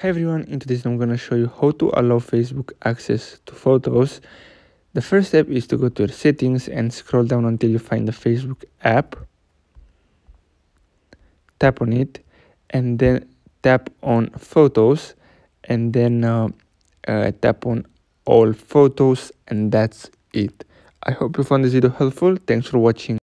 Hi everyone, in today's I'm going to show you how to allow Facebook access to photos. The first step is to go to your settings and scroll down until you find the Facebook app. Tap on it and then tap on photos and then uh, uh, tap on all photos and that's it. I hope you found this video helpful. Thanks for watching.